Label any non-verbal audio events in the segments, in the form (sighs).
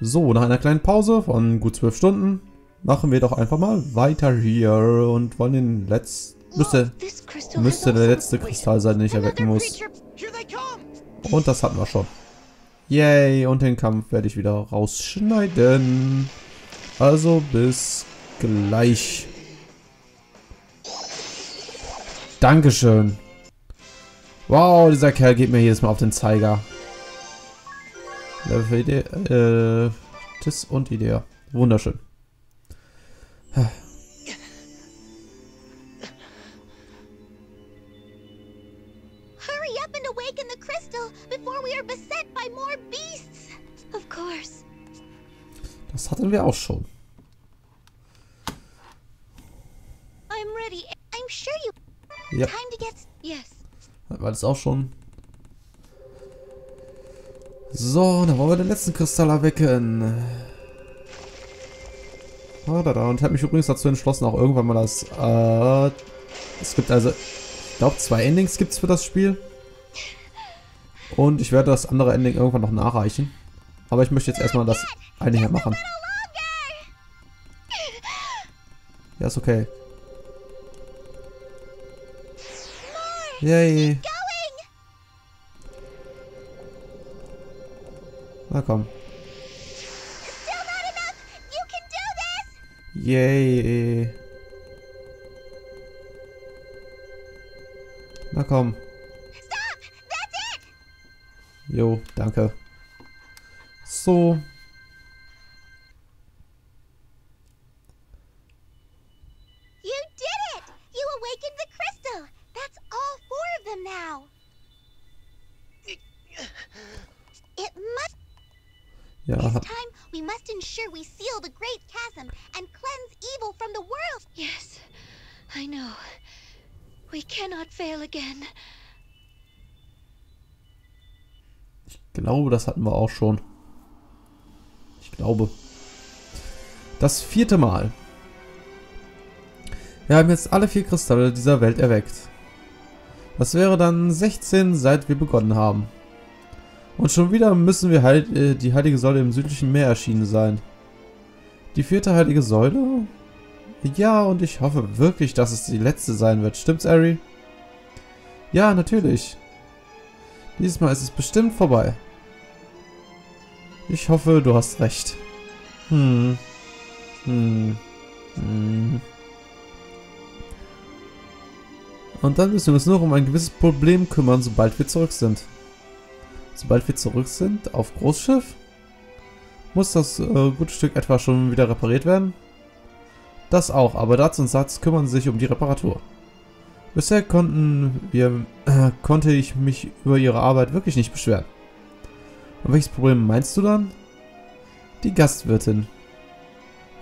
So, nach einer kleinen Pause von gut zwölf Stunden machen wir doch einfach mal weiter hier und wollen den letzten... Müsste, müsste der letzte Kristall sein, den ich erwecken muss. Und das hatten wir schon. Yay, und den Kampf werde ich wieder rausschneiden. Also bis gleich. Dankeschön. Wow, dieser Kerl geht mir jedes Mal auf den Zeiger. Level Idee, äh, Tis und Idee. Wunderschön. Hurry up and awaken the crystal before we are beset by more beasts. Of course. Das hatten wir auch schon. I'm ready. I'm sure you. Ja, Time to get. Yes. wir das auch schon. So, dann wollen wir den letzten Kristall erwecken. Ah, da, da. Und ich habe mich übrigens dazu entschlossen, auch irgendwann mal das... Äh, es gibt also... Ich glaube, zwei Endings gibt es für das Spiel. Und ich werde das andere Ending irgendwann noch nachreichen. Aber ich möchte jetzt erstmal das eine hier machen. Ja, ist okay. Yay. Na komm. Yay. Na komm. Jo, danke. So. You did it. You awakened the crystal. That's all four of them now. It must. Ja, This hat- time, we must ensure we seal the great chasm and cleanse evil from the world. Yes, I know. We cannot fail again. ich glaube, das hatten wir auch schon. Ich glaube. Das vierte Mal. Wir haben jetzt alle vier Kristalle dieser Welt erweckt. Das wäre dann 16, seit wir begonnen haben. Und schon wieder müssen wir halt äh, die heilige Säule im südlichen Meer erschienen sein. Die vierte heilige Säule? Ja, und ich hoffe wirklich, dass es die letzte sein wird. Stimmt's, Ari? Ja, natürlich. Dieses Mal ist es bestimmt vorbei. Ich hoffe, du hast recht. Hm. Hm. Hm. Und dann müssen wir uns nur um ein gewisses Problem kümmern, sobald wir zurück sind. Sobald wir zurück sind auf Großschiff? Muss das äh, gute Stück etwa schon wieder repariert werden? Das auch, aber Datz und Satz kümmern sich um die Reparatur. Bisher konnten wir, äh, konnte ich mich über ihre Arbeit wirklich nicht beschweren. Und welches Problem meinst du dann? Die Gastwirtin.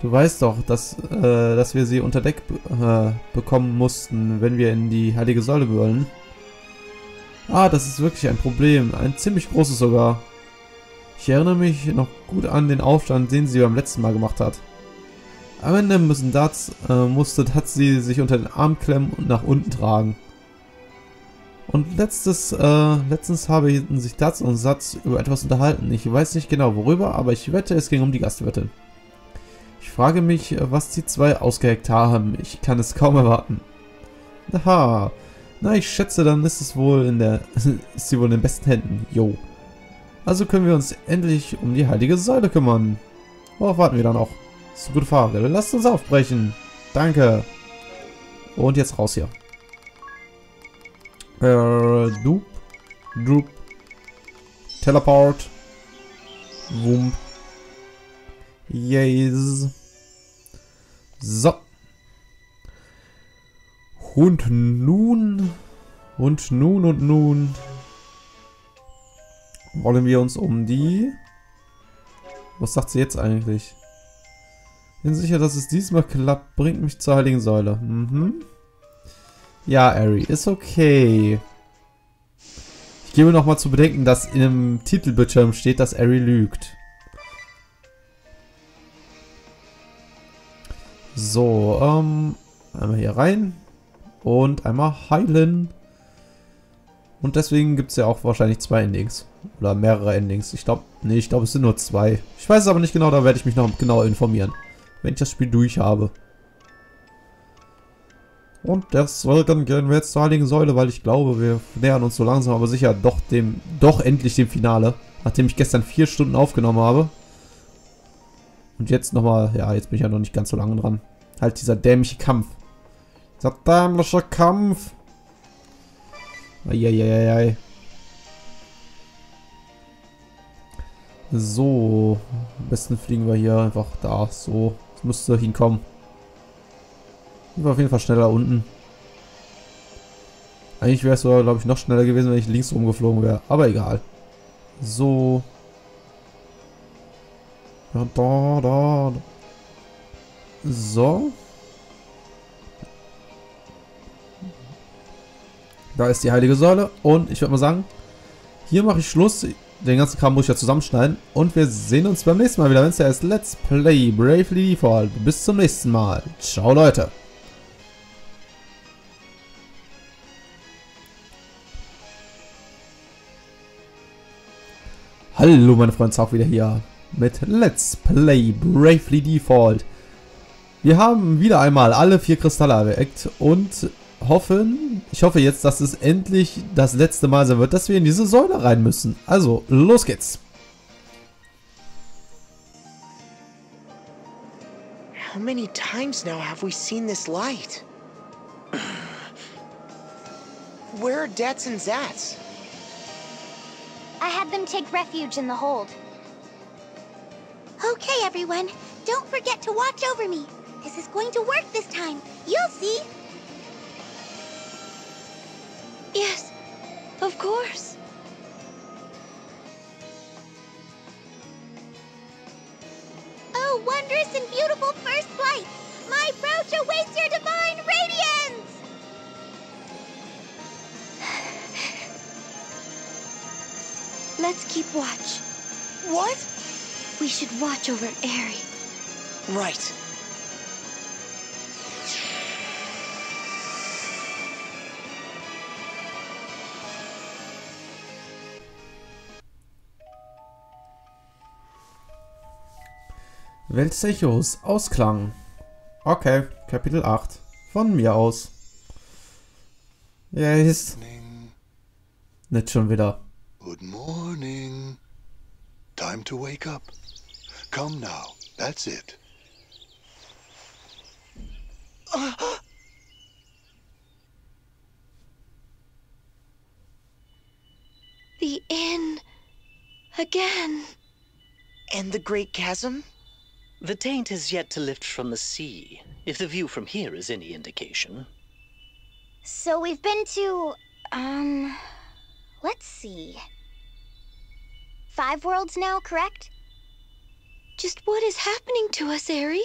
Du weißt doch, dass, äh, dass wir sie unter Deck äh, bekommen mussten, wenn wir in die heilige Säule wollen. Ah, das ist wirklich ein Problem. Ein ziemlich großes sogar. Ich erinnere mich noch gut an den Aufstand, den sie beim letzten Mal gemacht hat. Am Ende müssen Dats, äh, musste Dats sie sich unter den Arm klemmen und nach unten tragen. Und letztes, äh, letztens haben sich Dats und Satz über etwas unterhalten. Ich weiß nicht genau worüber, aber ich wette, es ging um die Gastwirtin. Ich frage mich, was die zwei ausgeheckt haben. Ich kann es kaum erwarten. Aha. Na, ich schätze, dann ist es wohl in der, (laughs) ist sie wohl in den besten Händen. Jo. Also können wir uns endlich um die heilige Säule kümmern. Worauf warten wir dann noch? Das ist eine gute Frage. Lasst uns aufbrechen. Danke. Und jetzt raus hier. Äh, Dup. Drup. Teleport. Wump. Yes. So. Und nun. Und nun und nun. Wollen wir uns um die. Was sagt sie jetzt eigentlich? Bin sicher, dass es diesmal klappt. Bringt mich zur heiligen Säule. Mhm. Ja, Ari, ist okay. Ich gebe nochmal zu bedenken, dass im Titelbildschirm steht, dass Ari lügt. So, ähm, einmal hier rein und einmal heilen. Und deswegen gibt es ja auch wahrscheinlich zwei Endings. Oder mehrere Endings. Ich glaube, nee, ich glaube, es sind nur zwei. Ich weiß es aber nicht genau, da werde ich mich noch genauer informieren. Wenn ich das Spiel durch habe. Und deswegen gehen wir jetzt zur Heiligen Säule, weil ich glaube, wir nähern uns so langsam aber sicher doch dem, doch endlich dem Finale. Nachdem ich gestern vier Stunden aufgenommen habe. Und jetzt nochmal, ja, jetzt bin ich ja noch nicht ganz so lange dran. Halt dieser dämliche Kampf. Dieser dämliche Kampf. Eieieiei. So. Am besten fliegen wir hier einfach da. So. Das müsste hinkommen. Ich war auf jeden Fall schneller unten. Eigentlich wäre es sogar, glaube ich, noch schneller gewesen, wenn ich links rumgeflogen wäre. Aber egal. So. Ja, da, da. So. Da ist die heilige Säule. Und ich würde mal sagen, hier mache ich Schluss. Den ganzen Kram muss ich ja zusammenschneiden. Und wir sehen uns beim nächsten Mal wieder, wenn es heißt Let's Play Bravely Default. Bis zum nächsten Mal. Ciao, Leute. Hallo meine Freunde, auch wieder hier mit Let's Play Bravely Default. Wir haben wieder einmal alle vier Kristalle erweckt und hoffen, ich hoffe jetzt, dass es endlich das letzte Mal sein wird, dass wir in diese Säule rein müssen. Also, los geht's. How many times now have we seen this light? Where are Dets and Zats? I had them take refuge in the hold. Okay, everyone. Don't forget to watch over me. This is going to work this time. You'll see. Of course. Oh, wondrous and beautiful first flight! My brooch awaits your divine radiance! (sighs) Let's keep watch. What? We should watch over Airy. Right. Weltsechos Ausklang. Okay, Kapitel 8. Von mir aus. Ja, ist Morning. nicht schon wieder. Good morning. Time to wake up. Come now. That's it. The inn. Again. And the Great Chasm? The taint has yet to lift from the sea, if the view from here is any indication. So we've been to, um, let's see. Five worlds now, correct? Just what is happening to us, Airy?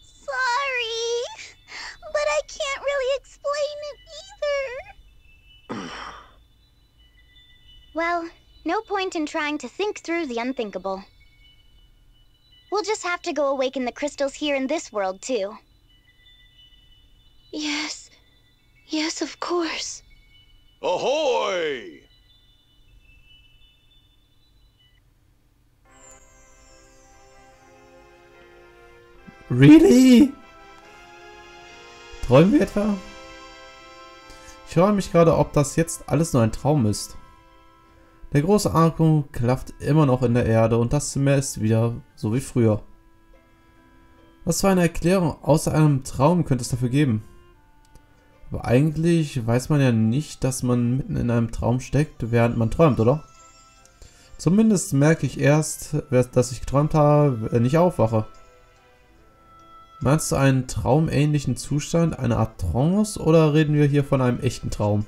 Sorry, but I can't really explain it either. (sighs) well, no point in trying to think through the unthinkable. We'll just have to go awaken the crystals here in this world, too. Yes. Yes, of course. Ahoy! Really? Träumen wir etwa? Ich frage mich gerade, ob das jetzt alles nur ein Traum ist. Der große Arco klafft immer noch in der Erde und das Meer ist wieder so wie früher. Was für eine Erklärung außer einem Traum könnte es dafür geben? Aber eigentlich weiß man ja nicht, dass man mitten in einem Traum steckt, während man träumt, oder? Zumindest merke ich erst, dass ich geträumt habe, wenn ich aufwache. Meinst du einen traumähnlichen Zustand, eine Art Trance, oder reden wir hier von einem echten Traum?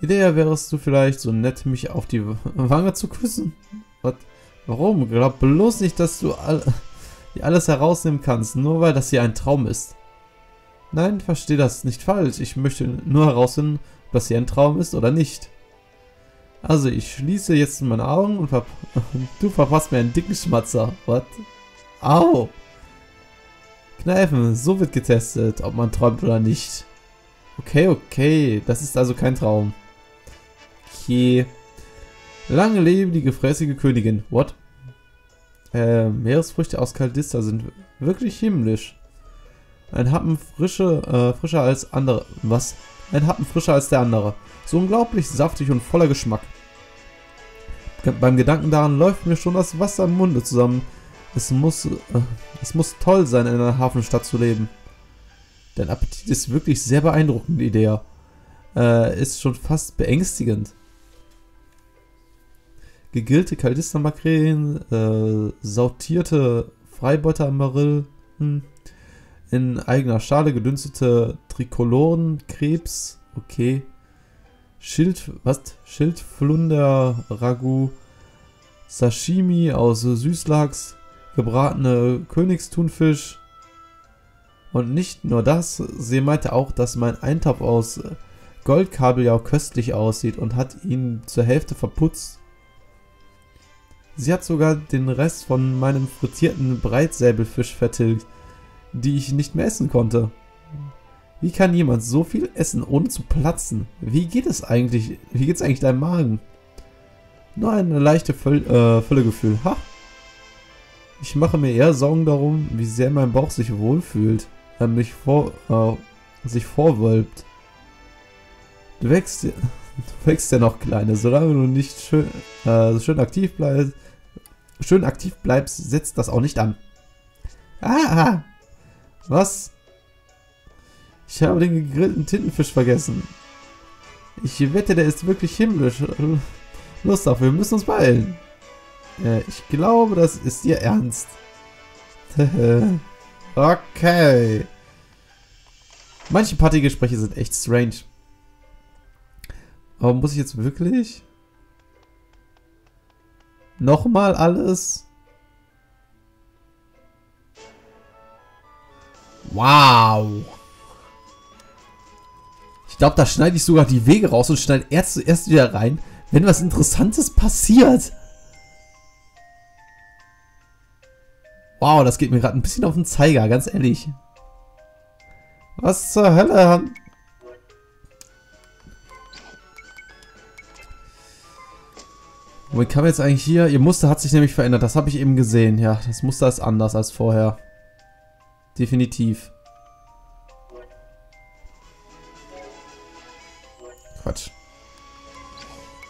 Idee wärst du vielleicht so nett, mich auf die Wange zu küssen? Was? Warum? Glaub bloß nicht, dass du all (laughs) alles herausnehmen kannst, nur weil das hier ein Traum ist. Nein, verstehe das nicht falsch. Ich möchte nur herausfinden, ob das hier ein Traum ist oder nicht. Also, ich schließe jetzt meine Augen und verp (laughs) du verpasst mir einen dicken Schmatzer. Was? Au! Kneifen, so wird getestet, ob man träumt oder nicht. Okay, okay. Das ist also kein Traum. Okay. Lange lebe die gefräßige Königin. What? Äh, Meeresfrüchte aus Kaldista sind wirklich himmlisch. Ein Happen frische, äh, frischer als andere. Was? Ein Happen frischer als der andere. So unglaublich saftig und voller Geschmack. Ge beim Gedanken daran läuft mir schon das Wasser im Munde zusammen. Es muss, äh, es muss toll sein, in einer Hafenstadt zu leben. Dein Appetit ist wirklich sehr beeindruckend, Idee. Äh, ist schon fast beängstigend. Gegrillte Kaldistermakrelen, äh, sautierte Freibeuter-Amarillen, in eigener Schale gedünstete Trikolorenkrebs, okay. Schild, was? Schildflunder, Ragu, Sashimi aus Süßlachs, gebratene Königsthunfisch. Und nicht nur das, sie meinte auch, dass mein Eintopf aus Goldkabeljau köstlich aussieht und hat ihn zur Hälfte verputzt. Sie hat sogar den Rest von meinem frittierten Breitsäbelfisch vertilgt, die ich nicht mehr essen konnte. Wie kann jemand so viel essen, ohne zu platzen? Wie geht es eigentlich? Wie geht's eigentlich deinem Magen? Nur ein leichtes Füll äh, Füllegefühl. Ha! Ich mache mir eher Sorgen darum, wie sehr mein Bauch sich wohlfühlt, er mich vor, äh, sich vorwölbt. Du wächst, du wächst ja noch kleine, solange du nicht schön, äh, schön aktiv bleibst, schön aktiv bleibst, setzt das auch nicht an. Ah! Was? Ich habe den gegrillten Tintenfisch vergessen. Ich wette, der ist wirklich himmlisch. Lust auf, wir müssen uns beeilen. Äh, ich glaube, das ist ihr Ernst. (laughs) okay. Manche Partygespräche sind echt strange. Aber muss ich jetzt wirklich? Nochmal alles? Wow. Ich glaube, da schneide ich sogar die Wege raus und schneide erst zuerst wieder rein, wenn was Interessantes passiert. Wow, das geht mir gerade ein bisschen auf den Zeiger, ganz ehrlich. Was zur Hölle haben... Womit kam jetzt eigentlich hier? Ihr Muster hat sich nämlich verändert. Das habe ich eben gesehen. Ja, das Muster ist anders als vorher. Definitiv. Quatsch.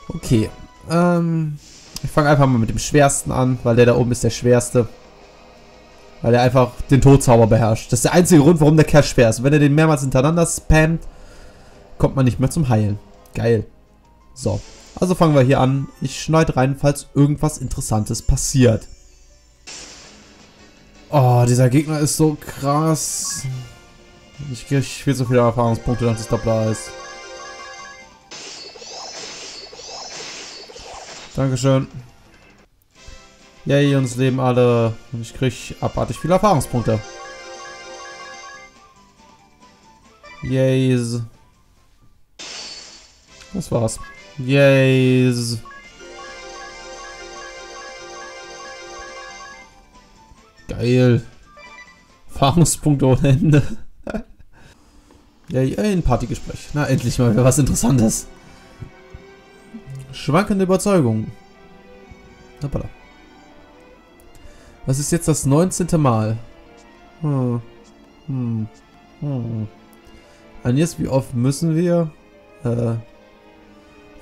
Okay. Ähm, ich fange einfach mal mit dem schwersten an, weil der da oben ist der schwerste. Weil er einfach den Todzauber beherrscht. Das ist der einzige Grund, warum der Kerl schwer ist. Und wenn er den mehrmals hintereinander spammt, kommt man nicht mehr zum Heilen. Geil. So. Also fangen wir hier an. Ich schneide rein, falls irgendwas Interessantes passiert. Oh, dieser Gegner ist so krass. Ich kriege viel zu viele Erfahrungspunkte, dass das Doppler ist. Dankeschön. Yay, uns leben alle. Und ich krieg abartig viele Erfahrungspunkte. Yays. Das war's. Yays. Geil. Erfahrungspunkte ohne Ende. Yay, ein Partygespräch. Na, endlich mal wieder was Interessantes. Schwankende Überzeugung. Hoppala. Was ist jetzt das 19. Mal? Hm. Hm. Hm. Agnes, wie oft müssen wir? Äh.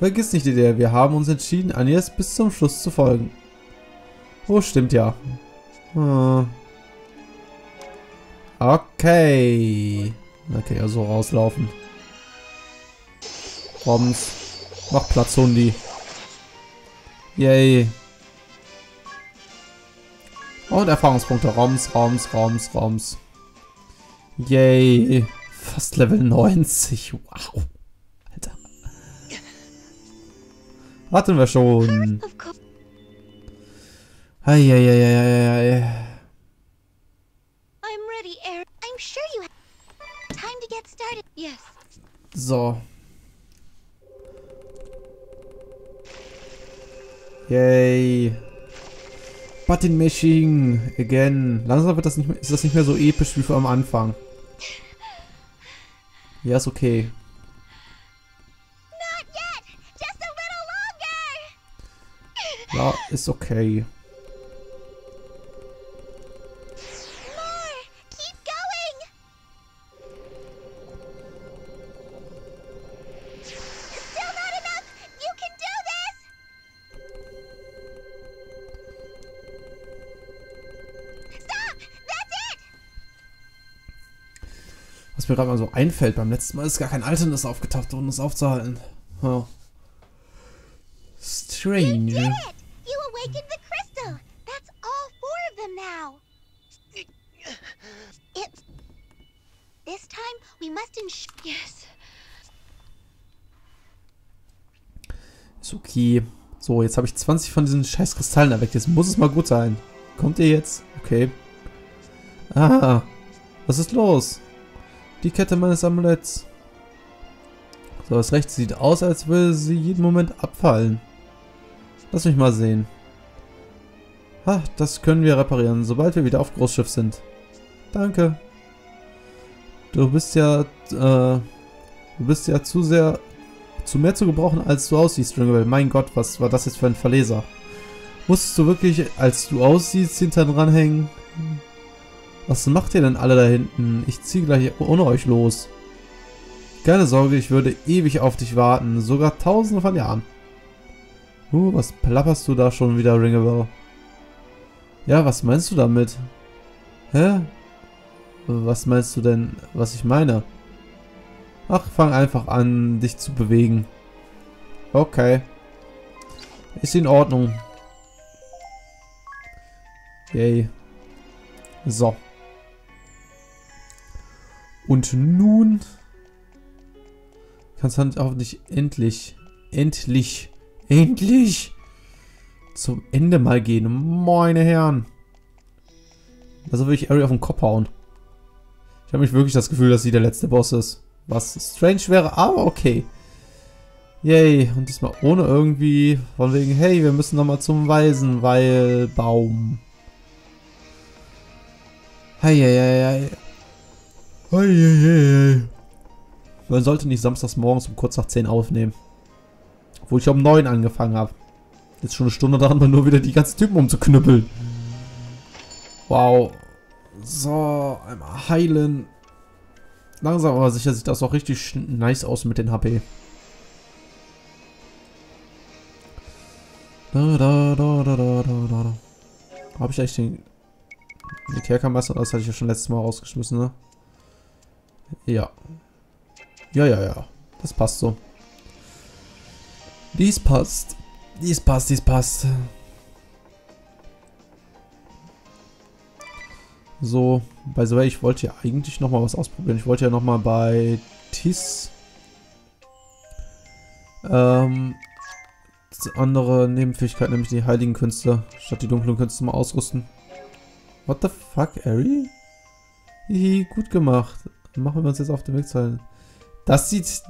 Vergiss nicht, Idee, wir haben uns entschieden, Agnes bis zum Schluss zu folgen. Oh, stimmt ja. Hm. Okay. Okay, ja so rauslaufen. Roms. Mach Platz, Hundi. Yay. Und Erfahrungspunkte. Roms, Roms, Roms, Roms. Yay. Fast Level 90. Wow. Warten wir schon. Eieieiei. I'm ready, Aaron. I'm sure you have time to get started. Yes. So. Yay. Button Mashing again. Langsam wird das nicht mehr, ist das nicht mehr so episch wie vor am Anfang. Ja, ist okay. Stop! That's it! Was mir gerade mal so einfällt, beim letzten Mal ist gar kein Alternis aufgetaucht, um uns aufzuhalten. Huh. Strange. Yes. Ist okay. So, jetzt habe ich 20 von diesen scheiß Kristallen erweckt. Jetzt muss es mal gut sein. Kommt ihr jetzt? Okay. Ah, was ist los? Die Kette meines Amuletts. So, das rechts sieht aus, als würde sie jeden Moment abfallen. Lass mich mal sehen. Ha, das können wir reparieren, sobald wir wieder auf Großschiff sind. Danke. Du bist ja, äh, du bist ja zu sehr, zu mehr zu gebrauchen, als du aussiehst, Ringwell. Mein Gott, was war das jetzt für ein Verleser? Musstest du wirklich, als du aussiehst, hinter dran hängen? Was macht ihr denn alle da hinten? Ich ziehe gleich ohne euch los. Keine Sorge, ich würde ewig auf dich warten, sogar tausende von Jahren. Uh, was plapperst du da schon wieder, Ringabell? Ja, was meinst du damit? Hä? Was meinst du denn, was ich meine? Ach, fang einfach an, dich zu bewegen. Okay. Ist in Ordnung. Yay. So. Und nun kannst du nicht endlich, endlich, endlich zum Ende mal gehen. Meine Herren. Also will ich Ari auf den Kopf hauen. Ich habe mich wirklich das Gefühl, dass sie der letzte Boss ist. Was strange wäre, aber okay. Yay. Und diesmal ohne irgendwie von wegen, hey, wir müssen nochmal zum Weisen, weil Baum. Heieiei. Heieiei. Man sollte nicht samstags morgens um kurz nach 10 aufnehmen. Wo ich um 9 angefangen habe. Jetzt schon eine Stunde daran, nur wieder die ganzen Typen umzuknüppeln. Wow. So, einmal heilen. Langsam aber sicher sieht das auch richtig nice aus mit den HP. Da, da, da, da, da, da, da. Habe ich eigentlich den Militärkammer? Das hatte ich ja schon letztes Mal rausgeschmissen, ne? Ja. Ja, ja, ja. Das passt so. Dies passt. Dies passt, dies passt. So, by the way, ich wollte ja eigentlich nochmal was ausprobieren. Ich wollte ja nochmal bei Tis ähm, andere Nebenfähigkeit, nämlich die heiligen Künste, statt die dunklen Künste mal ausrüsten. What the fuck, Ari? Hihi, gut gemacht. Machen wir uns jetzt auf den Weg zu halten. Das sieht...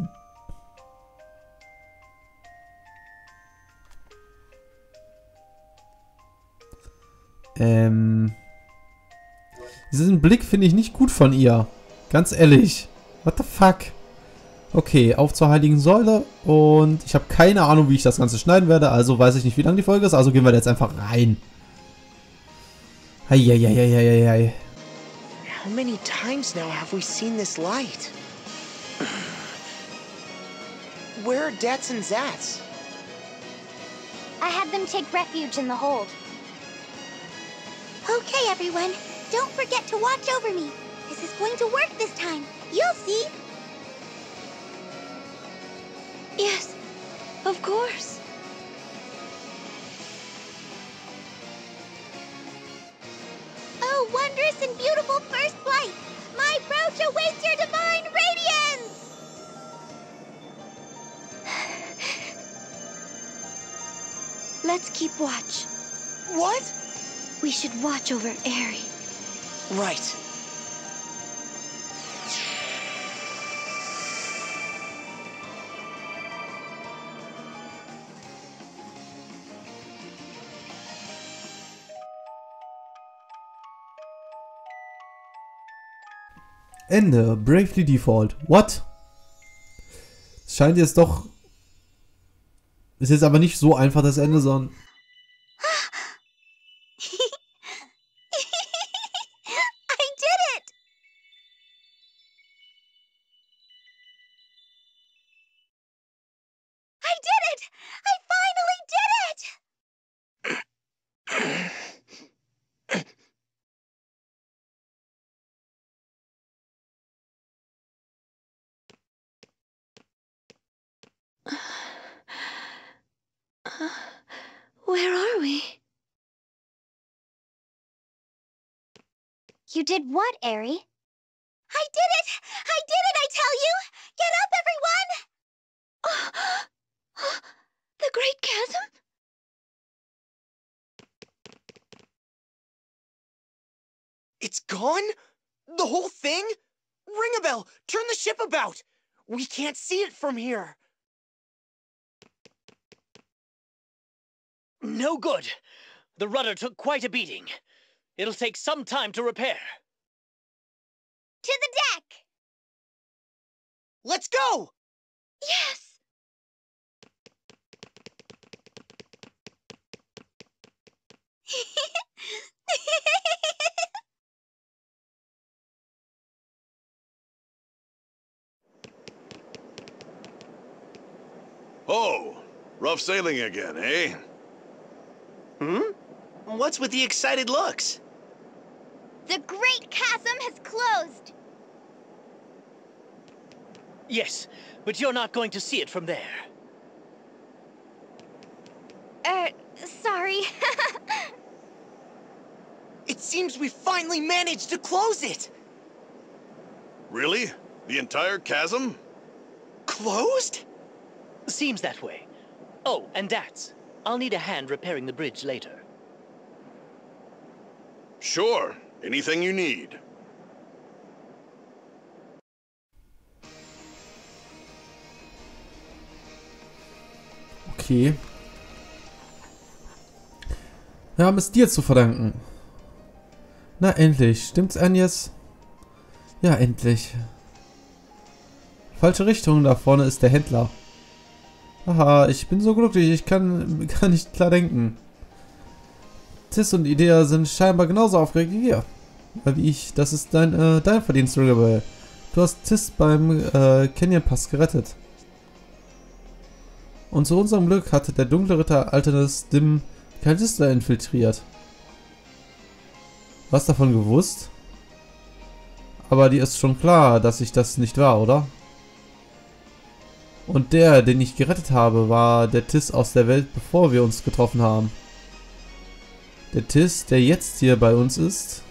Ähm... Diesen Blick finde ich nicht gut von ihr. Ganz ehrlich. What the fuck? Okay, auf zur Heiligen Säule. Und ich habe keine Ahnung, wie ich das Ganze schneiden werde. Also weiß ich nicht, wie lang die Folge ist. Also gehen wir da jetzt einfach rein. Heieieiei. How many times now have we seen this light? (sighs) Where are Dats and Zats? I had them take refuge in the hold. Okay, everyone. Don't forget to watch over me. This is going to work this time. You'll see. Yes, of course. Oh, wondrous and beautiful first flight! My approach awaits your divine radiance! (sighs) Let's keep watch. What? We should watch over Airy. Right. Ende. Bravely Default. What? Scheint jetzt doch. Ist jetzt aber nicht so einfach das Ende, sondern. You did what, Airy? I did it! I did it, I tell you! Get up, everyone! (gasps) the Great Chasm? It's gone? The whole thing? Ring a bell! Turn the ship about! We can't see it from here. No good. The rudder took quite a beating. It'll take some time to repair. To the deck! Let's go! Yes! (laughs) Oh, rough sailing again, eh? Hmm? What's with the excited looks? The Great Chasm has closed! Yes, but you're not going to see it from there. Er, sorry. (laughs) It seems we finally managed to close it! Really? The entire chasm? Closed? Seems that way. Oh, and Dats. I'll need a hand repairing the bridge later. Sure. Anything you need. Okay. Wir haben es dir zu verdanken. Na endlich. Stimmt's, Agnes? Ja, endlich. Falsche Richtung. Da vorne ist der Händler. Haha, ich bin so glücklich. Ich kann, (laughs) kann nicht klar denken. Tis und Idea sind scheinbar genauso aufgeregt wie wir. Wie ich. Das ist dein, äh, dein Verdienst, Rigabel. Du hast Tis beim äh, Canyon Pass gerettet. Und zu unserem Glück hatte der dunkle Ritter Alternes Dim Kaldista infiltriert. Was davon gewusst? Aber dir ist schon klar, dass ich das nicht war, oder? Und der, den ich gerettet habe, war der Tis aus der Welt, bevor wir uns getroffen haben. Der Tis, der jetzt hier bei uns ist,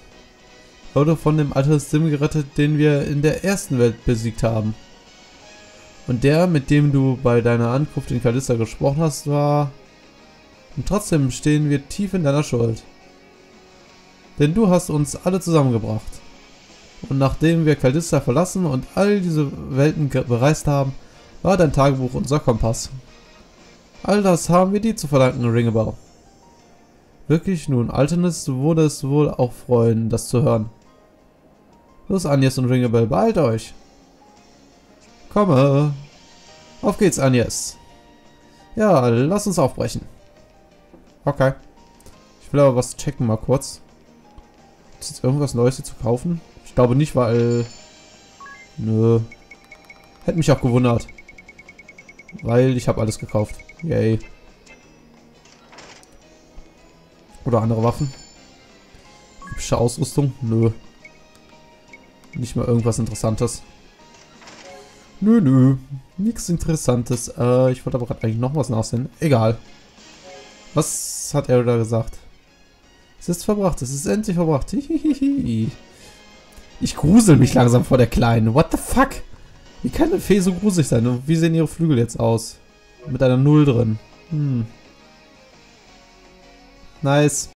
wurde von dem Alternes Dim gerettet, den wir in der ersten Welt besiegt haben. Und der, mit dem du bei deiner Ankunft in Kalista gesprochen hast, war... Und trotzdem stehen wir tief in deiner Schuld. Denn du hast uns alle zusammengebracht. Und nachdem wir Kalista verlassen und all diese Welten bereist haben, war dein Tagebuch unser Kompass. All das haben wir dir zu verdanken, Ringebell. Wirklich nun, Alternis würde es wohl auch freuen, das zu hören. Los, Agnes und Ringebell, beeilt euch! Komme. Auf geht's, Agnes. Ja, lass uns aufbrechen. Okay. Ich will aber was checken mal kurz. Ist jetzt irgendwas Neues hier zu kaufen? Ich glaube nicht, weil... Nö. Hätte mich auch gewundert. Weil ich habe alles gekauft. Yay. Oder andere Waffen. Hübsche Ausrüstung? Nö. Nicht mal irgendwas Interessantes. Nö, nö. Nichts Interessantes. Äh, ich wollte aber gerade eigentlich noch was nachsehen. Egal. Was hat er da gesagt? Es ist verbracht. Es ist endlich verbracht. Hihihihi. Ich grusel mich langsam vor der Kleinen. What the fuck? Wie kann eine Fee so gruselig sein? Und wie sehen ihre Flügel jetzt aus? Mit einer Null drin. Hm. Nice.